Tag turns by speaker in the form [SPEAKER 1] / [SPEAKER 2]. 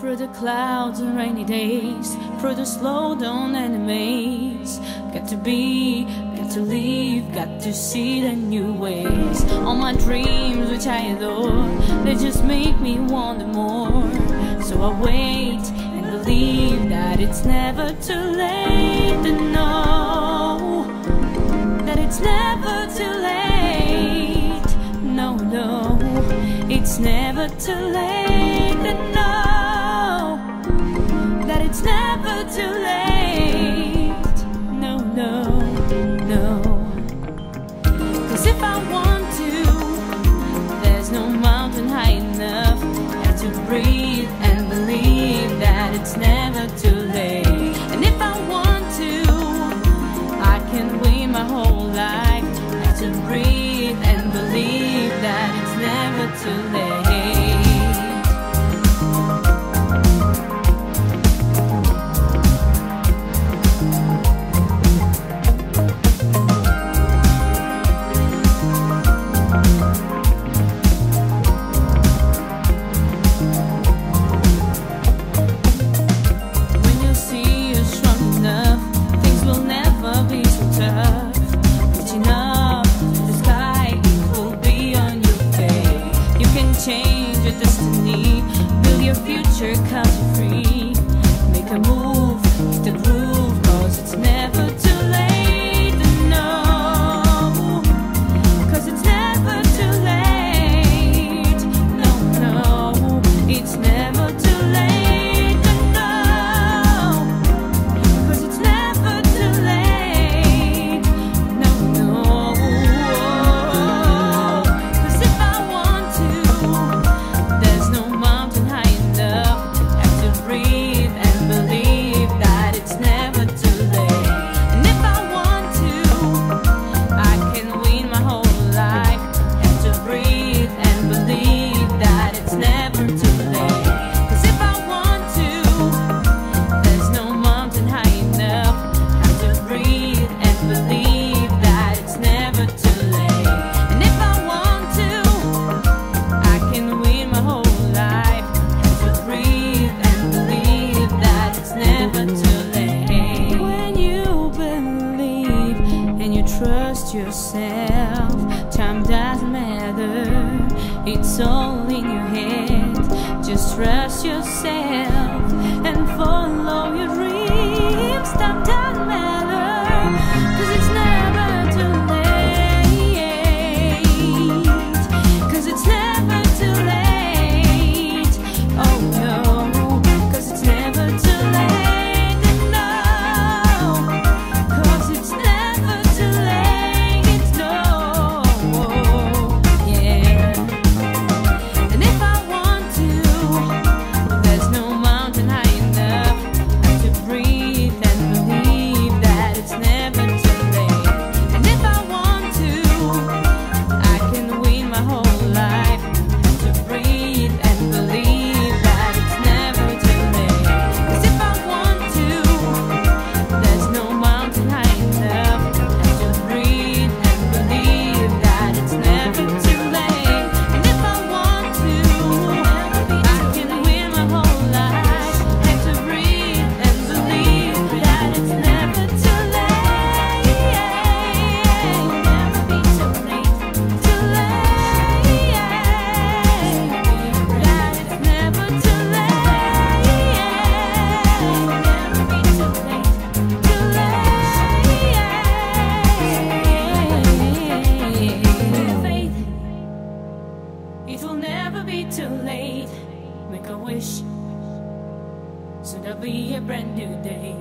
[SPEAKER 1] Through the clouds and rainy days, through the slow down enemies. Got to be, got to live, got to see the new ways. All my dreams, which I adore, they just make me want more. So I wait and believe that it's never too late to know that it's never too late. No, no, it's never too late to know it's never too late. No, no, no. Cause if I want to, there's no mountain high enough. Have to breathe and believe that it's never too late. And if I want to, I can wait my whole life. Have to breathe and believe that it's never too late. Future, cause all in your head. Just trust yourself. too late. Make a wish. Soon there'll be a brand new day.